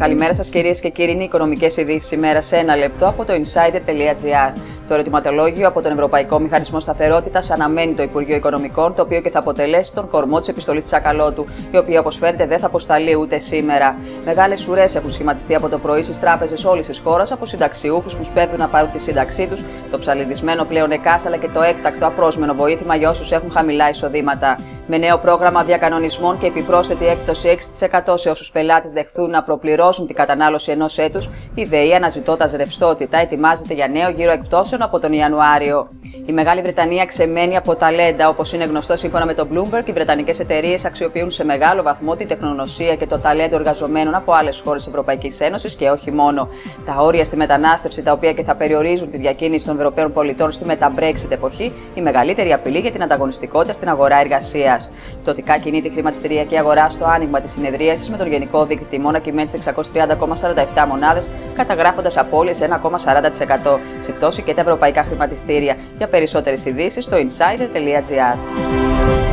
Καλημέρα σας, κυρίες και κύριοι. Είναι οι οικονομικές ειδήσεις ημέρα σε ένα λεπτό από το insider.gr. Το ερωτηματολόγιο από τον Ευρωπαϊκό Μηχανισμό Σταθερότητας αναμένει το Υπουργείο Οικονομικών, το οποίο και θα αποτελέσει τον κορμό της επιστολής Τσακαλώτου, η οποία, όπως φαίνεται, δεν θα αποσταλεί ούτε σήμερα. Μεγάλες ουρές έχουν σχηματιστεί από το πρωί στις τράπεζες όλης της χώρας από συνταξιούχους που σπέβδουν να πάρουν τη σύνταξή τους, το ψαλιδισμένο πλέον ΕΚΑΣ αλλά και το έκτακτο απρόσμενο βοήθημα για όσους έχουν χαμηλά εισοδήματα. Με νέο πρόγραμμα διακανονισμών και επιπρόσθετη έκπτωση 6% σε όσους πελάτες δεχθούν να προπληρώσουν την κατανάλωση ενός έτους, η ΔΕΗ, αναζητώντας ρευστότητα, ετοιμάζεται για νέο γύρο εκπτώσεων από τον Ιανουάριο. Η Μεγάλη Βρετανία ξεμένει από ταλέντα. Όπως είναι γνωστό σύμφωνα με το Bloomberg, οι βρετανικές εταιρείες αξιοποιούν σε μεγάλο βαθμό την τεχνογνωσία και το ταλέντο εργαζομένων από άλλες χώρες Ευρωπαϊκής Ένωσης και όχι μόνο. Τα όρια στη μετανάστευση, τα οποία και θα περιορίζουν τη διακίνηση των Ευρωπαίων πολιτών στη μετα-Brexit εποχή, η μεγαλύτερη απειλή για την ανταγωνιστικότητα στην αγορά εργασίας. Πτωτικά κινεί τη χρηματιστηριακή αγορά στο άνοιγμα της συνεδρίασης με τον γενικό δείκτη τιμών να κυμαίνει σε 630,47 μονάδες, καταγράφοντας απώλειες 1,40%. Σε πτώση και τα ευρωπαϊκά χρηματιστήρια. Για περισσότερες ειδήσεις στο insider.gr.